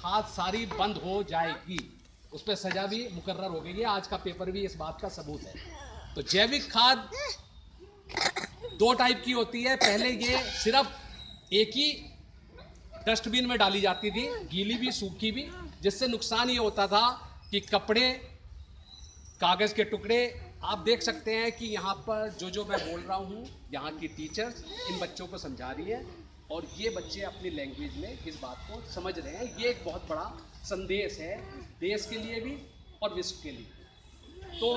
खाद सारी बंद हो जाएगी। उस पर सजा भी मुकर्र हो गई है। आज का पेपर भी इस बात का सबूत है। तो जैविक खाद दो टाइप की होती है। पहले ये सिर्फ़ एक ही डस्टबिन में डाली जाती थी, गीली भी, सूखी भी, जिससे नुकसान ये होता था कि कपड़े, कागज़ के टुकड़े, आप देख सकते हैं कि यहाँ पर जो जो मैं बोल रहा हूँ, यहाँ की टीचर्स इन बच्चों को समझा रही है। और ये बच्चे अपनी लैंग्वेज में इस बात को समझ रहे हैं। ये एक बहुत बड़ा संदेश है देश के लिए भी और विश्व के लिए। तो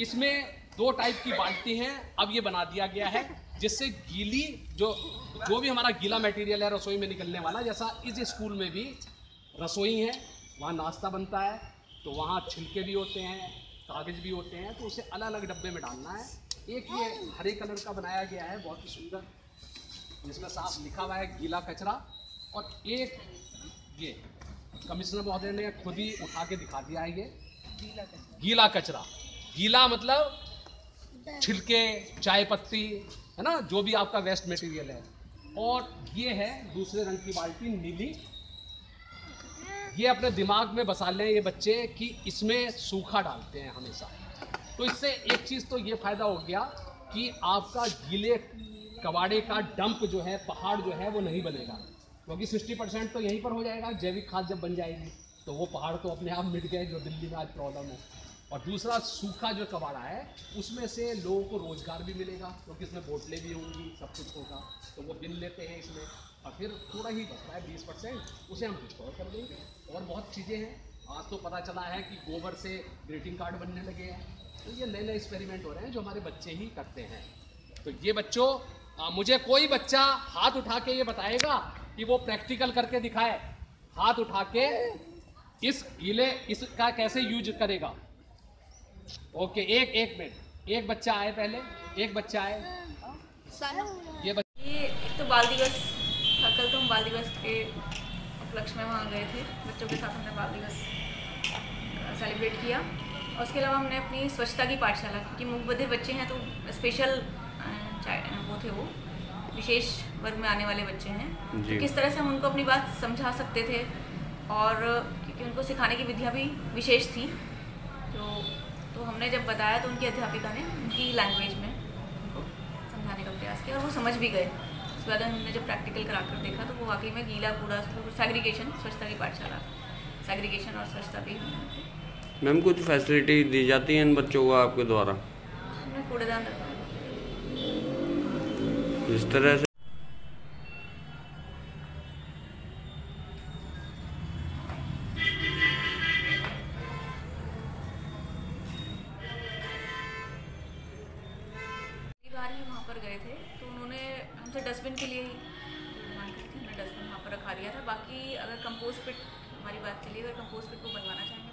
इसमें दो टाइप की बाल्टी हैं। अब ये बना दिया गया है, जिससे गीली जो जो भी हमारा गीला मटेरियल है रसोई में निकलने वाला, जैसा इस स्कूल में भी रसोई है, वहाँ नाश्ता बनता है तो वहाँ छिलके भी होते हैं, कागज़ भी होते हैं तो उसे अलग अलग डब्बे में डालना है। एक ये हरे कलर का बनाया गया है, बहुत ही सुंदर। जिसमें साफ़ लिखा हुआ है गीला कचरा और एक ये कमिश्नर महोदय ने खुद ही उठा के दिखा दिया है ये। गीला कचरा। गीला मतलब छिलके चाय पत्ती है ना जो भी आपका वेस्ट मटेरियल है। और ये है दूसरे रंग की बाल्टी नीली। ये अपने दिमाग में बसा लें ये बच्चे कि इसमें सूखा डालते हैं हमेशा। तो इससे एक चीज़ तो ये फ़ायदा हो गया कि आपका गीले कबाड़े का डंप जो है, पहाड़ जो है, वो नहीं बनेगा। क्योंकि सिक्सटी परसेंट तो यहीं पर हो जाएगा, जैविक खाद जब बन जाएगी तो वो पहाड़ तो अपने आप मिट गए, जो दिल्ली में आज प्रॉब्लम है। और दूसरा, सूखा जो कबाड़ा है, उसमें से लोगों को रोज़गार भी मिलेगा, क्योंकि तो इसमें बोतलें भी होंगी, सब कुछ होगा तो वो बिल लेते हैं इसमें। और फिर थोड़ा ही बचता है, बीस परसेंट, उसे हम स्टोर कर देंगे। और बहुत चीज़ें हैं। आज तो पता चला है कि गोबर से ग्रीटिंग कार्ड बनने लगे हैं। तो ये नए नए एक्सपेरिमेंट हो रहे हैं, जो हमारे बच्चे ही करते हैं। तो ये बच्चों आ, मुझे कोई बच्चा हाथ उठा के ये बताएगा कि वो प्रैक्टिकल करके दिखाए। हाथ उठा के इस गीले इसका कैसे यूज़ करेगा? ओके एक एक मिनट एक बच्चा आए पहले एक बच्चा आए। ये बच्चा ये एक तो बाल दिवस था कल तो हम बाल दिवस के उपलक्ष्य में वहाँ गए थे। बच्चों के साथ हमने बाल दिवस सेलिब्रेट किया। और उसके अलावा हमने अपनी स्वच्छता की पाठशाला क्योंकि मूकबधिर बच्चे हैं तो स्पेशल वो थे वो विशेष वर्ग में आने वाले बच्चे हैं। तो किस तरह से हम उनको अपनी बात समझा सकते थे और क्योंकि उनको सिखाने की विधियाँ भी विशेष थी तो तो हमने जब बताया तो उनकी अध्यापिका ने उनकी लैंग्वेज में उनको समझाने का प्रयास किया और वो समझ भी गए। उसके बाद हमने जब प्रैक्टिकल करा कर देखा तो वो वाकई में गीला कूड़ा सेग्रीगेशन स्वच्छता की पाठशाला। सेग्रीगेशन और स्वच्छता भी मैम कुछ फैसिलिटी दी जाती है इन बच्चों को आपके द्वारा? हमने कूड़ेदान जिस तरह से तो डस्टबिन के लिए ही थी। हमने डस्टबिन वहाँ पर रखा दिया था। बाकी अगर कंपोस्ट पिट हमारी बात चली, अगर कंपोस्ट पिट को बनवाना चाहेंगे